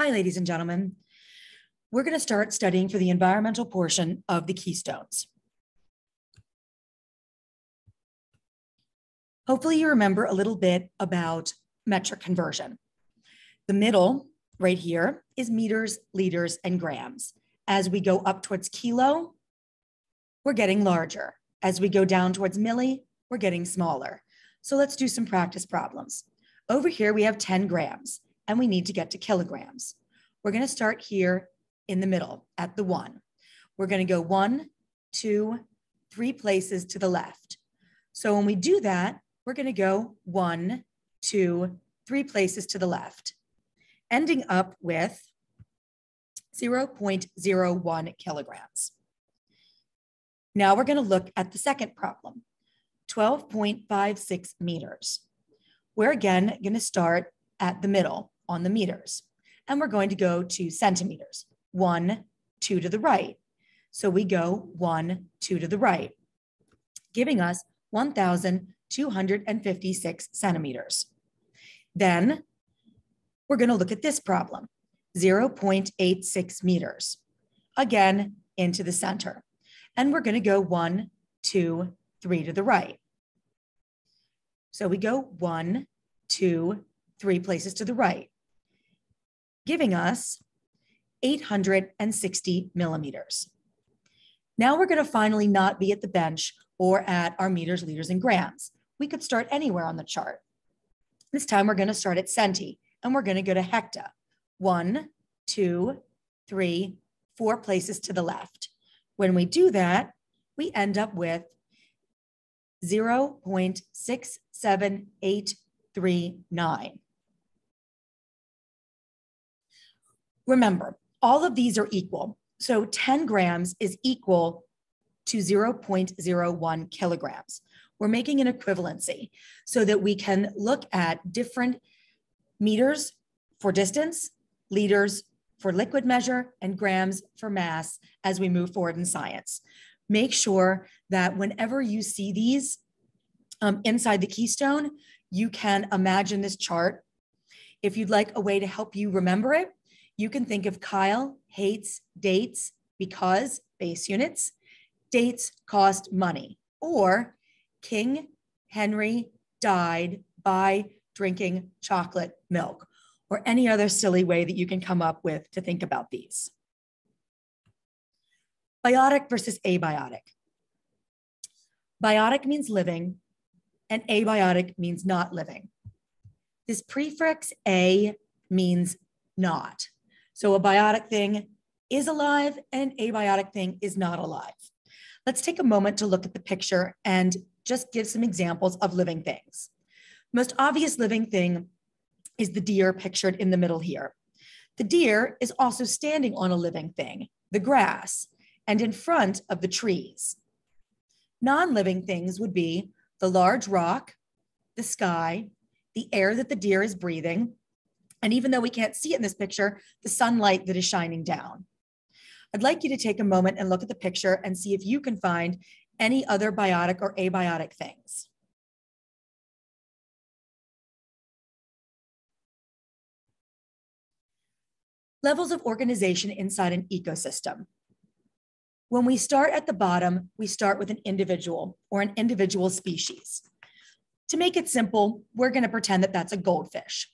Hi, ladies and gentlemen. We're going to start studying for the environmental portion of the keystones. Hopefully you remember a little bit about metric conversion. The middle right here is meters, liters, and grams. As we go up towards kilo, we're getting larger. As we go down towards milli, we're getting smaller. So let's do some practice problems. Over here, we have 10 grams and we need to get to kilograms. We're gonna start here in the middle at the one. We're gonna go one, two, three places to the left. So when we do that, we're gonna go one, two, three places to the left, ending up with 0.01 kilograms. Now we're gonna look at the second problem, 12.56 meters. We're again gonna start at the middle on the meters. And we're going to go to centimeters, one, two to the right. So we go one, two to the right, giving us 1,256 centimeters. Then we're going to look at this problem, 0.86 meters. Again, into the center. And we're going to go one, two, three to the right. So we go one, two, three places to the right giving us 860 millimeters. Now we're going to finally not be at the bench or at our meters, liters, and grams. We could start anywhere on the chart. This time we're going to start at centi and we're going to go to hecta. One, two, three, four places to the left. When we do that, we end up with 0.67839. Remember, all of these are equal. So 10 grams is equal to 0.01 kilograms. We're making an equivalency so that we can look at different meters for distance, liters for liquid measure, and grams for mass as we move forward in science. Make sure that whenever you see these um, inside the keystone, you can imagine this chart. If you'd like a way to help you remember it, you can think of Kyle hates dates because base units, dates cost money, or King Henry died by drinking chocolate milk, or any other silly way that you can come up with to think about these. Biotic versus abiotic. Biotic means living, and abiotic means not living. This prefix a means not. So a biotic thing is alive and an abiotic thing is not alive. Let's take a moment to look at the picture and just give some examples of living things. Most obvious living thing is the deer pictured in the middle here. The deer is also standing on a living thing, the grass, and in front of the trees. Non living things would be the large rock, the sky, the air that the deer is breathing, and even though we can't see it in this picture, the sunlight that is shining down. I'd like you to take a moment and look at the picture and see if you can find any other biotic or abiotic things. Levels of organization inside an ecosystem. When we start at the bottom, we start with an individual or an individual species. To make it simple, we're going to pretend that that's a goldfish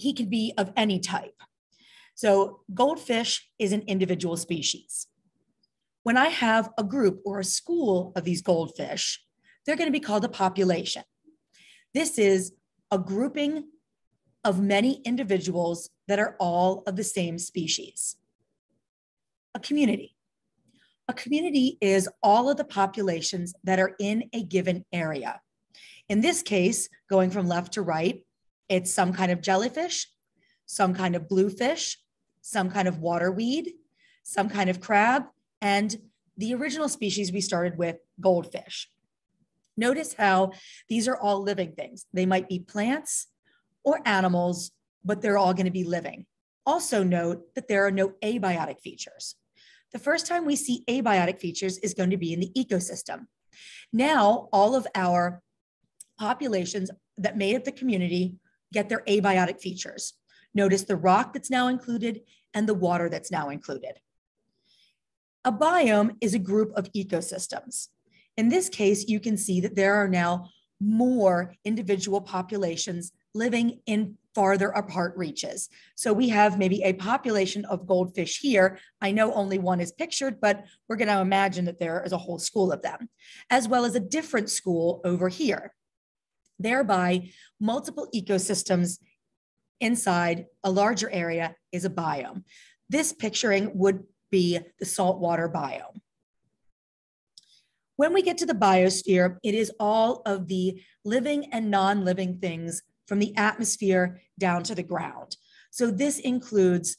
he can be of any type. So goldfish is an individual species. When I have a group or a school of these goldfish, they're going to be called a population. This is a grouping of many individuals that are all of the same species. A community. A community is all of the populations that are in a given area. In this case, going from left to right, it's some kind of jellyfish, some kind of bluefish, some kind of water weed, some kind of crab, and the original species we started with, goldfish. Notice how these are all living things. They might be plants or animals, but they're all going to be living. Also note that there are no abiotic features. The first time we see abiotic features is going to be in the ecosystem. Now, all of our populations that made up the community get their abiotic features. Notice the rock that's now included and the water that's now included. A biome is a group of ecosystems. In this case, you can see that there are now more individual populations living in farther apart reaches. So we have maybe a population of goldfish here. I know only one is pictured, but we're going to imagine that there is a whole school of them, as well as a different school over here. Thereby, multiple ecosystems inside a larger area is a biome. This picturing would be the saltwater biome. When we get to the biosphere, it is all of the living and non living things from the atmosphere down to the ground. So this includes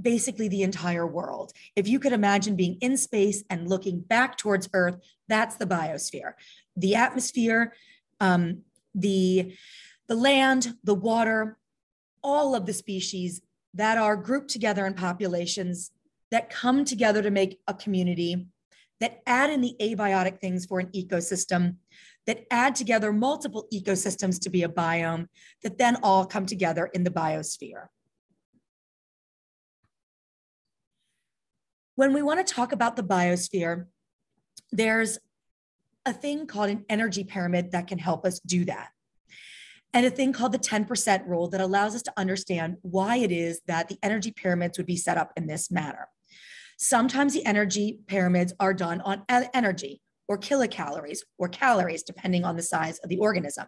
basically the entire world. If you could imagine being in space and looking back towards Earth, that's the biosphere. The atmosphere, um, the, the land, the water, all of the species that are grouped together in populations that come together to make a community that add in the abiotic things for an ecosystem, that add together multiple ecosystems to be a biome, that then all come together in the biosphere. When we want to talk about the biosphere, there's a thing called an energy pyramid that can help us do that. And a thing called the 10% rule that allows us to understand why it is that the energy pyramids would be set up in this manner. Sometimes the energy pyramids are done on energy or kilocalories or calories, depending on the size of the organism.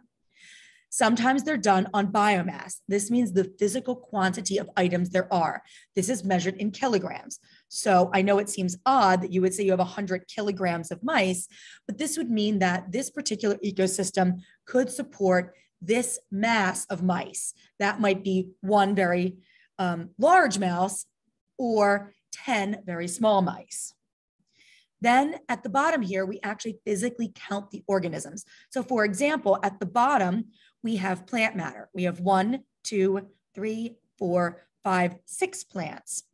Sometimes they're done on biomass. This means the physical quantity of items there are. This is measured in kilograms. So I know it seems odd that you would say you have 100 kilograms of mice, but this would mean that this particular ecosystem could support this mass of mice. That might be one very um, large mouse or 10 very small mice. Then at the bottom here, we actually physically count the organisms. So for example, at the bottom, we have plant matter. We have one, two, three, four, five, six plants.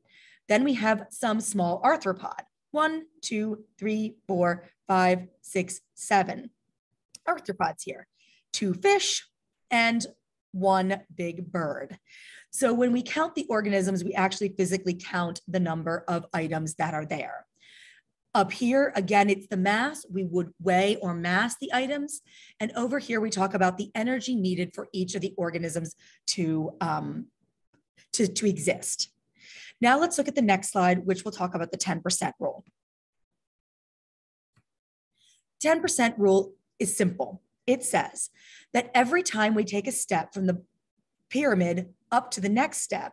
Then we have some small arthropod. One, two, three, four, five, six, seven arthropods here. Two fish and one big bird. So when we count the organisms, we actually physically count the number of items that are there. Up here, again, it's the mass. We would weigh or mass the items. And over here, we talk about the energy needed for each of the organisms to, um, to, to exist. Now let's look at the next slide, which will talk about the 10% rule. 10% rule is simple. It says that every time we take a step from the pyramid up to the next step,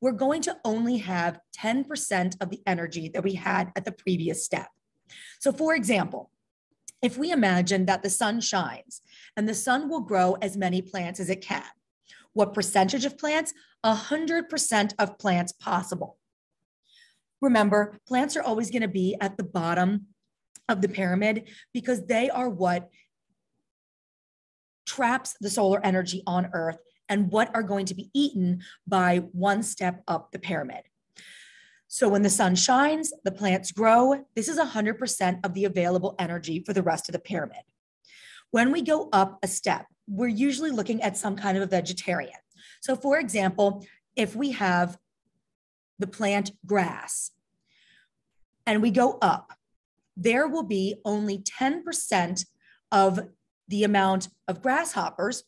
we're going to only have 10% of the energy that we had at the previous step. So, for example, if we imagine that the sun shines and the sun will grow as many plants as it can, what percentage of plants? 100% of plants possible. Remember, plants are always going to be at the bottom of the pyramid because they are what traps the solar energy on Earth and what are going to be eaten by one step up the pyramid. So when the sun shines, the plants grow. This is 100% of the available energy for the rest of the pyramid. When we go up a step, we're usually looking at some kind of a vegetarian. So for example, if we have the plant grass and we go up, there will be only 10% of the amount of grasshoppers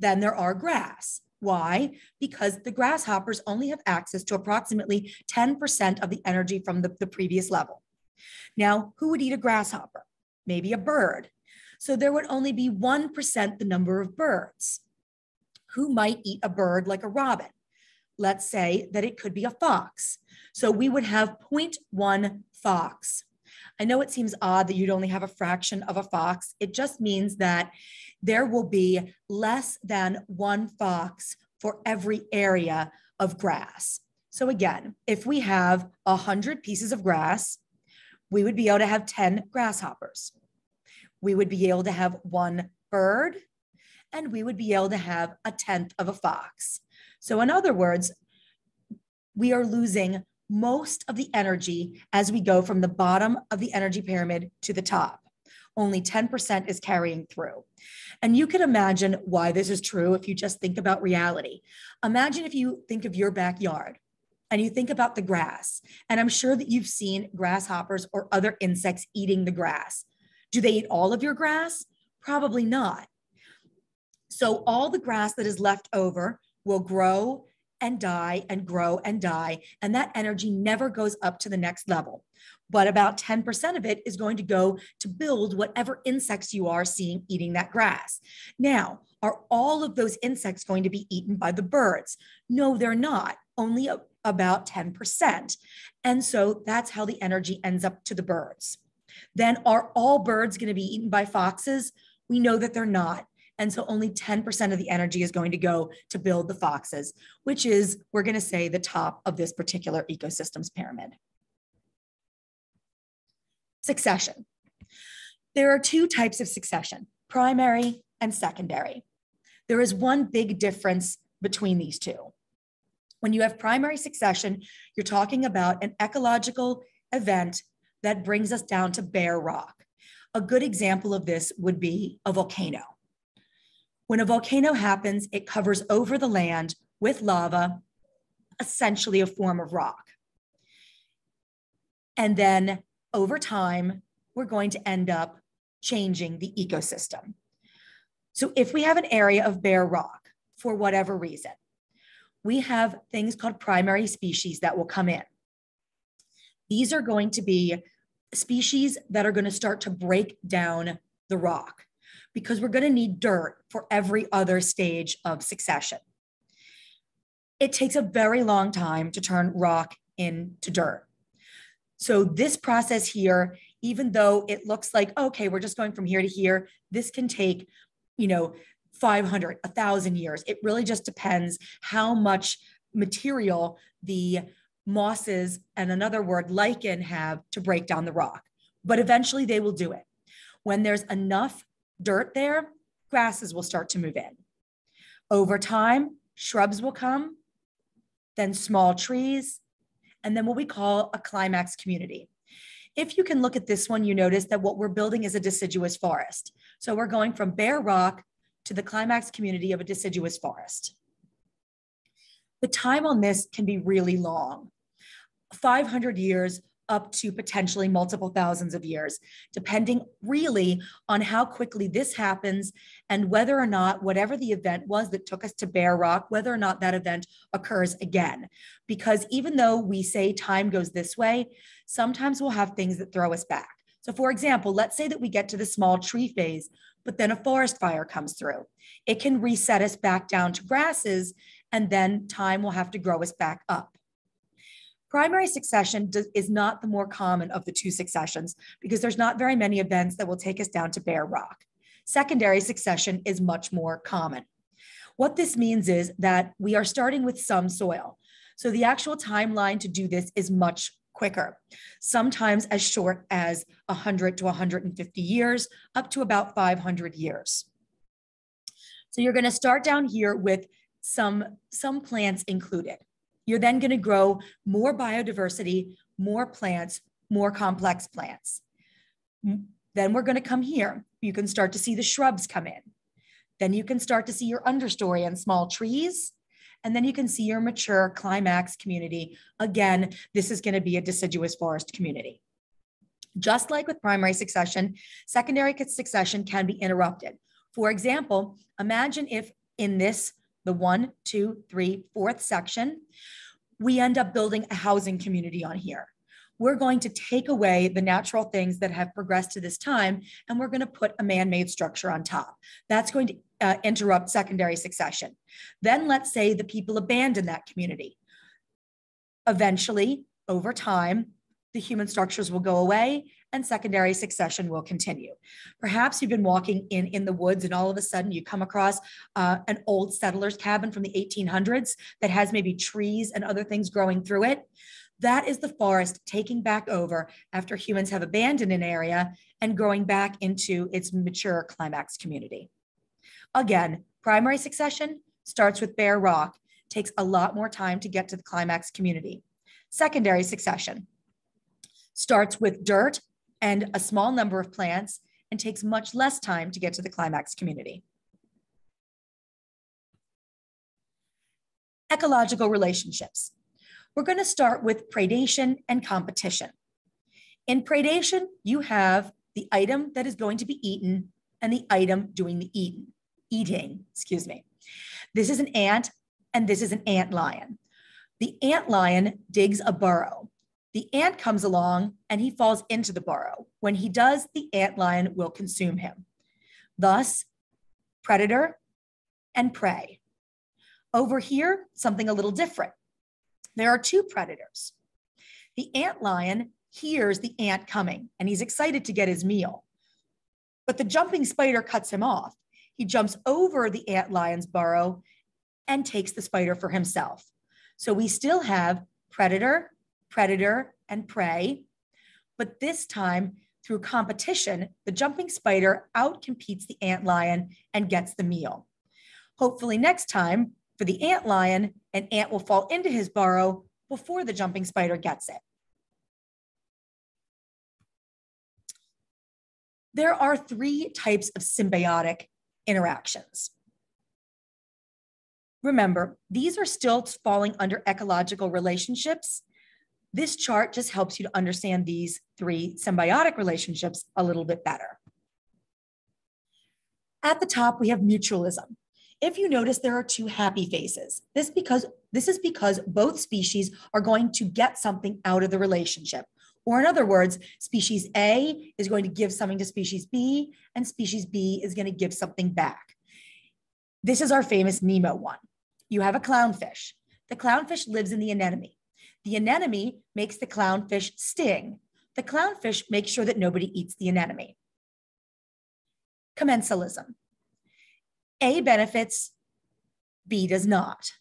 than there are grass. Why? Because the grasshoppers only have access to approximately 10% of the energy from the, the previous level. Now, who would eat a grasshopper? Maybe a bird. So there would only be 1% the number of birds. Who might eat a bird like a robin? Let's say that it could be a fox. So we would have 0.1 fox. I know it seems odd that you'd only have a fraction of a fox. It just means that there will be less than one fox for every area of grass. So again, if we have 100 pieces of grass, we would be able to have 10 grasshoppers. We would be able to have one bird, and we would be able to have a tenth of a fox. So in other words, we are losing most of the energy as we go from the bottom of the energy pyramid to the top. only 10% is carrying through. And you can imagine why this is true if you just think about reality. Imagine if you think of your backyard and you think about the grass, and I'm sure that you've seen grasshoppers or other insects eating the grass. Do they eat all of your grass? Probably not. So all the grass that is left over will grow and die and grow and die. And that energy never goes up to the next level. But about 10% of it is going to go to build whatever insects you are seeing eating that grass. Now, are all of those insects going to be eaten by the birds? No, they're not, only about 10%. And so that's how the energy ends up to the birds. Then, are all birds going to be eaten by foxes? We know that they're not. And so only 10% of the energy is going to go to build the foxes, which is, we're going to say, the top of this particular ecosystems pyramid. Succession. There are two types of succession, primary and secondary. There is one big difference between these two. When you have primary succession, you're talking about an ecological event that brings us down to bare rock. A good example of this would be a volcano. When a volcano happens, it covers over the land with lava, essentially a form of rock. And then over time, we're going to end up changing the ecosystem. So if we have an area of bare rock for whatever reason, we have things called primary species that will come in. These are going to be species that are going to start to break down the rock because we're going to need dirt for every other stage of succession. It takes a very long time to turn rock into dirt. So this process here, even though it looks like, okay, we're just going from here to here, this can take, you know, 500, 1,000 years. It really just depends how much material the mosses and another word, lichen, have to break down the rock. But eventually they will do it. When there's enough dirt there, grasses will start to move in. Over time, shrubs will come, then small trees, and then what we call a climax community. If you can look at this one, you notice that what we're building is a deciduous forest. So we're going from bare rock to the climax community of a deciduous forest. The time on this can be really long. 500 years up to potentially multiple thousands of years, depending really on how quickly this happens and whether or not whatever the event was that took us to Bare Rock, whether or not that event occurs again. Because even though we say time goes this way, sometimes we'll have things that throw us back. So, for example, let's say that we get to the small tree phase, but then a forest fire comes through. It can reset us back down to grasses, and then time will have to grow us back up. Primary succession does, is not the more common of the two successions because there's not very many events that will take us down to bare rock. Secondary succession is much more common. What this means is that we are starting with some soil. So the actual timeline to do this is much quicker, sometimes as short as 100 to 150 years, up to about 500 years. So you're going to start down here with some, some plants included. You're then going to grow more biodiversity, more plants, more complex plants. Then we're going to come here. You can start to see the shrubs come in. Then you can start to see your understory and small trees. And then you can see your mature climax community. Again, this is going to be a deciduous forest community. Just like with primary succession, secondary succession can be interrupted. For example, imagine if in this the one, two, three, fourth section, we end up building a housing community on here. We're going to take away the natural things that have progressed to this time, and we're going to put a man made structure on top. That's going to uh, interrupt secondary succession. Then let's say the people abandon that community. Eventually, over time, the human structures will go away and secondary succession will continue. Perhaps you've been walking in, in the woods and all of a sudden you come across uh, an old settler's cabin from the 1800s that has maybe trees and other things growing through it. That is the forest taking back over after humans have abandoned an area and growing back into its mature climax community. Again, primary succession starts with bare rock, takes a lot more time to get to the climax community. Secondary succession starts with dirt and a small number of plants and takes much less time to get to the climax community. Ecological relationships. We're going to start with predation and competition. In predation, you have the item that is going to be eaten and the item doing the eaten, eating, excuse me. This is an ant and this is an ant lion. The ant lion digs a burrow. The ant comes along and he falls into the burrow. When he does, the ant lion will consume him. Thus, predator and prey. Over here, something a little different. There are two predators. The ant lion hears the ant coming and he's excited to get his meal. But the jumping spider cuts him off. He jumps over the ant lion's burrow and takes the spider for himself. So we still have predator, predator, and prey. But this time, through competition, the jumping spider outcompetes the ant lion and gets the meal. Hopefully, next time, for the ant lion, an ant will fall into his burrow before the jumping spider gets it. There are three types of symbiotic interactions. Remember, these are still falling under ecological relationships. This chart just helps you to understand these three symbiotic relationships a little bit better. At the top, we have mutualism. If you notice, there are two happy faces. This because this is because both species are going to get something out of the relationship. Or in other words, species A is going to give something to species B, and species B is going to give something back. This is our famous Nemo one. You have a clownfish. The clownfish lives in the anemone. The anemone makes the clownfish sting. The clownfish makes sure that nobody eats the anemone. Commensalism. A benefits, B does not.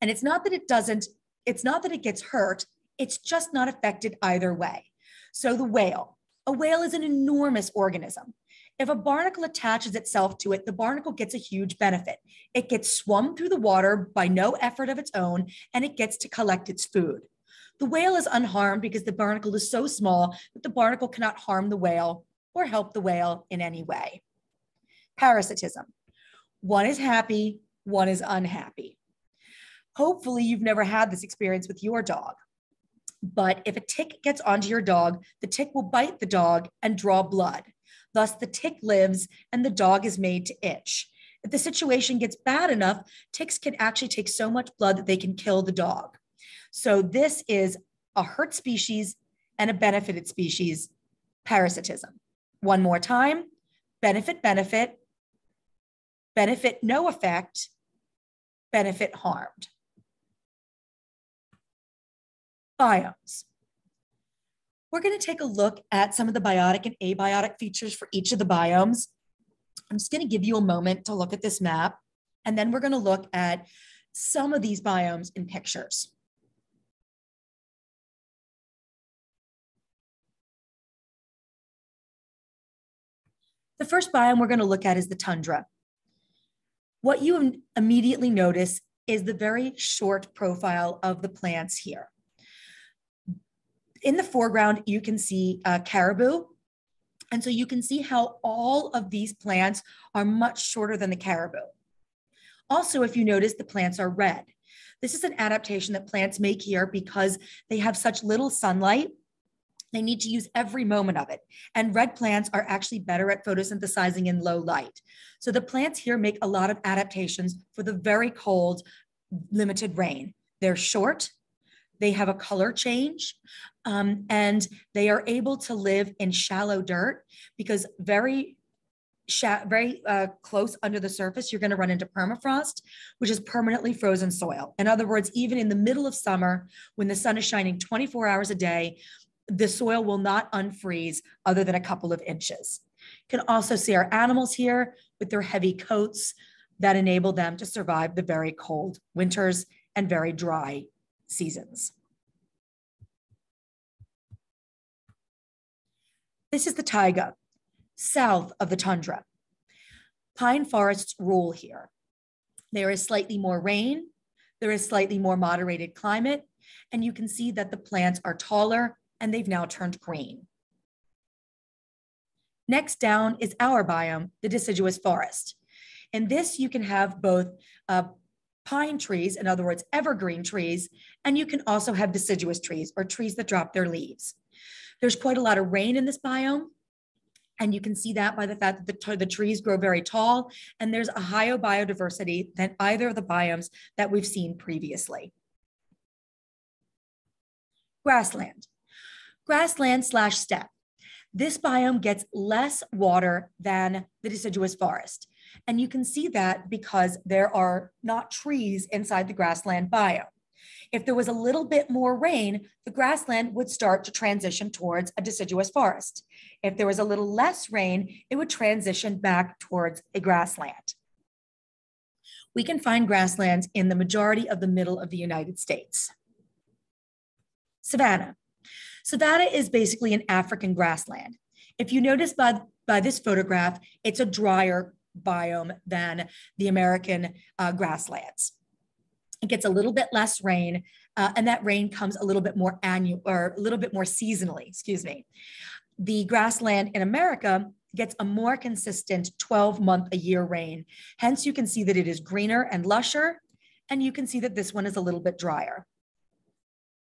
And it's not that it doesn't, it's not that it gets hurt, it's just not affected either way. So the whale, a whale is an enormous organism. If a barnacle attaches itself to it, the barnacle gets a huge benefit. It gets swum through the water by no effort of its own, and it gets to collect its food. The whale is unharmed because the barnacle is so small that the barnacle cannot harm the whale or help the whale in any way. Parasitism. One is happy, one is unhappy. Hopefully, you've never had this experience with your dog. But if a tick gets onto your dog, the tick will bite the dog and draw blood. Thus, the tick lives and the dog is made to itch. If the situation gets bad enough, ticks can actually take so much blood that they can kill the dog. So, this is a hurt species and a benefited species parasitism. One more time benefit, benefit, benefit, no effect, benefit harmed. Biomes. We're going to take a look at some of the biotic and abiotic features for each of the biomes. I'm just going to give you a moment to look at this map, and then we're going to look at some of these biomes in pictures. The first biome we're going to look at is the tundra. What you immediately notice is the very short profile of the plants here in the foreground, you can see uh, caribou. And so you can see how all of these plants are much shorter than the caribou. Also, if you notice, the plants are red. This is an adaptation that plants make here because they have such little sunlight. They need to use every moment of it. And red plants are actually better at photosynthesizing in low light. So the plants here make a lot of adaptations for the very cold, limited rain. They're short, they have a color change, um, and they are able to live in shallow dirt because very very uh, close under the surface, you're going to run into permafrost, which is permanently frozen soil. In other words, even in the middle of summer, when the sun is shining 24 hours a day, the soil will not unfreeze other than a couple of inches. You can also see our animals here with their heavy coats that enable them to survive the very cold winters and very dry seasons. This is the taiga, south of the tundra. Pine forests rule here. There is slightly more rain, there is slightly more moderated climate, and you can see that the plants are taller and they've now turned green. Next down is our biome, the deciduous forest. In this, you can have both uh, pine trees, in other words, evergreen trees, and you can also have deciduous trees or trees that drop their leaves. There's quite a lot of rain in this biome. And you can see that by the fact that the, the trees grow very tall and there's a higher biodiversity than either of the biomes that we've seen previously. Grassland. Grassland slash steppe. This biome gets less water than the deciduous forest. And you can see that because there are not trees inside the grassland biome. If there was a little bit more rain, the grassland would start to transition towards a deciduous forest. If there was a little less rain, it would transition back towards a grassland. We can find grasslands in the majority of the middle of the United States. Savanna. Savanna is basically an African grassland. If you notice by, by this photograph, it's a drier biome than the American uh, grasslands. It gets a little bit less rain, uh, and that rain comes a little bit more annual or a little bit more seasonally, excuse me. The grassland in America gets a more consistent 12 month a year rain. Hence, you can see that it is greener and lusher, and you can see that this one is a little bit drier.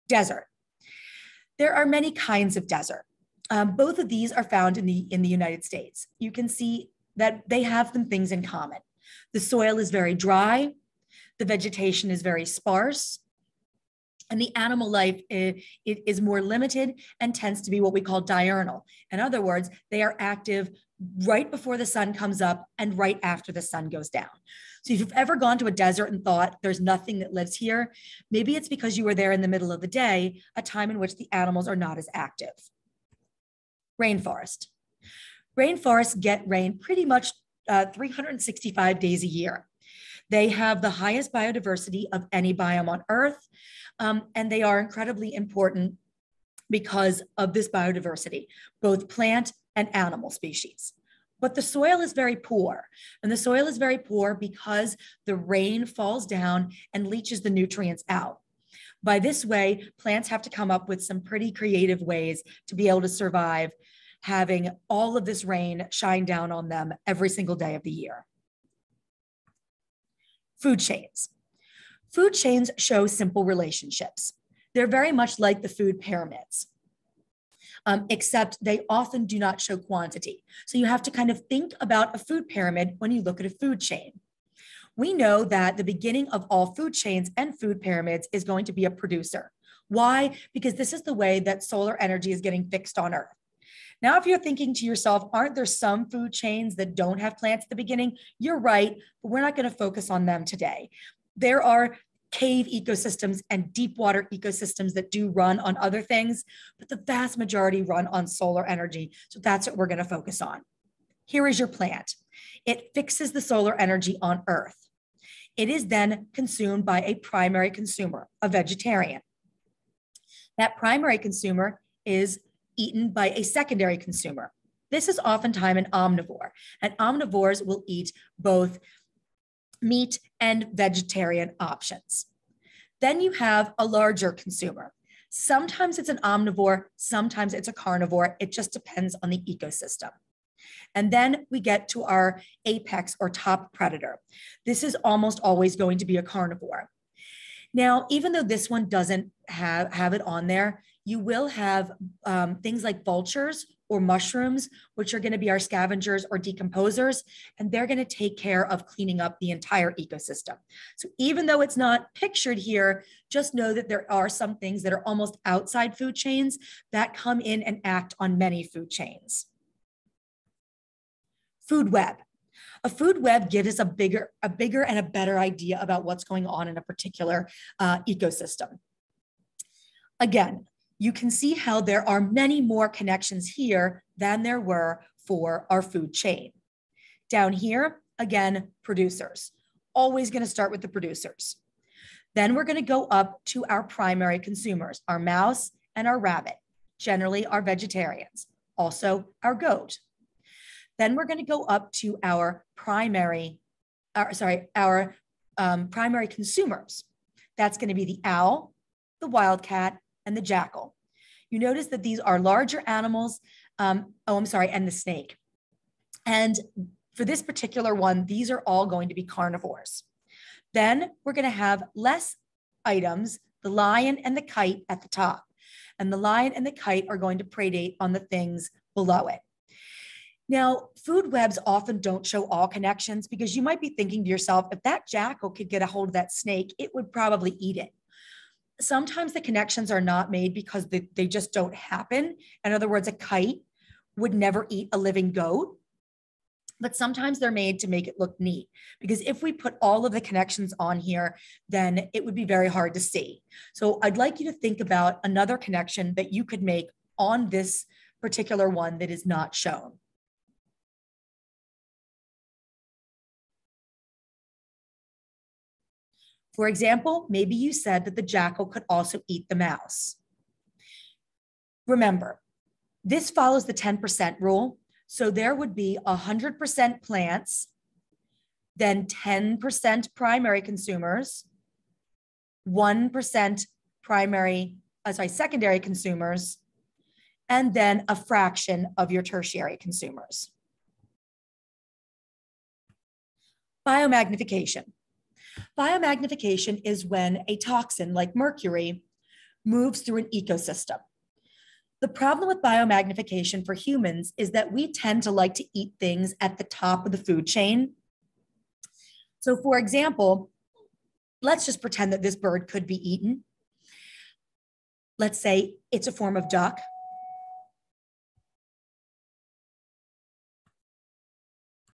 Desert. There are many kinds of desert. Um, both of these are found in the, in the United States. You can see that they have some things in common. The soil is very dry, the vegetation is very sparse, and the animal life is, is more limited and tends to be what we call diurnal. In other words, they are active right before the sun comes up and right after the sun goes down. So if you've ever gone to a desert and thought there's nothing that lives here, maybe it's because you were there in the middle of the day, a time in which the animals are not as active. Rainforest. Rainforests get rain pretty much uh, 365 days a year. They have the highest biodiversity of any biome on Earth, um, and they are incredibly important because of this biodiversity, both plant and animal species. But the soil is very poor, and the soil is very poor because the rain falls down and leaches the nutrients out. By this way, plants have to come up with some pretty creative ways to be able to survive having all of this rain shine down on them every single day of the year. Food chains. Food chains show simple relationships. They're very much like the food pyramids, um, except they often do not show quantity. So you have to kind of think about a food pyramid when you look at a food chain. We know that the beginning of all food chains and food pyramids is going to be a producer. Why? Because this is the way that solar energy is getting fixed on Earth. Now, if you're thinking to yourself, aren't there some food chains that don't have plants at the beginning? You're right, but we're not going to focus on them today. There are cave ecosystems and deep water ecosystems that do run on other things, but the vast majority run on solar energy. So that's what we're going to focus on. Here is your plant. It fixes the solar energy on Earth. It is then consumed by a primary consumer, a vegetarian. That primary consumer is eaten by a secondary consumer. This is oftentimes an omnivore, and omnivores will eat both meat and vegetarian options. Then you have a larger consumer. Sometimes it's an omnivore, sometimes it's a carnivore. It just depends on the ecosystem. And then we get to our apex or top predator. This is almost always going to be a carnivore. Now, even though this one doesn't have, have it on there, you will have um, things like vultures or mushrooms, which are going to be our scavengers or decomposers, and they're going to take care of cleaning up the entire ecosystem. So even though it's not pictured here, just know that there are some things that are almost outside food chains that come in and act on many food chains. Food web. A food web gives us a bigger, a bigger and a better idea about what's going on in a particular uh, ecosystem. Again, you can see how there are many more connections here than there were for our food chain. Down here, again, producers. Always going to start with the producers. Then we're going to go up to our primary consumers, our mouse and our rabbit, generally our vegetarians, also our goat. Then we're going to go up to our primary, our, sorry, our um, primary consumers. That's going to be the owl, the wildcat, and the jackal. You notice that these are larger animals. Um, oh, I'm sorry, and the snake. And for this particular one, these are all going to be carnivores. Then we're going to have less items, the lion and the kite at the top. And the lion and the kite are going to predate on the things below it. Now, food webs often don't show all connections because you might be thinking to yourself, if that jackal could get a hold of that snake, it would probably eat it. Sometimes the connections are not made because they, they just don't happen. In other words, a kite would never eat a living goat but sometimes they're made to make it look neat because if we put all of the connections on here then it would be very hard to see so i'd like you to think about another connection that you could make on this particular one that is not shown For example, maybe you said that the jackal could also eat the mouse. Remember, this follows the 10% rule. So there would be 100% plants, then 10% primary consumers, 1% primary, uh, sorry, secondary consumers, and then a fraction of your tertiary consumers. Biomagnification. Biomagnification is when a toxin like mercury moves through an ecosystem. The problem with biomagnification for humans is that we tend to like to eat things at the top of the food chain. So, for example, let's just pretend that this bird could be eaten. Let's say it's a form of duck.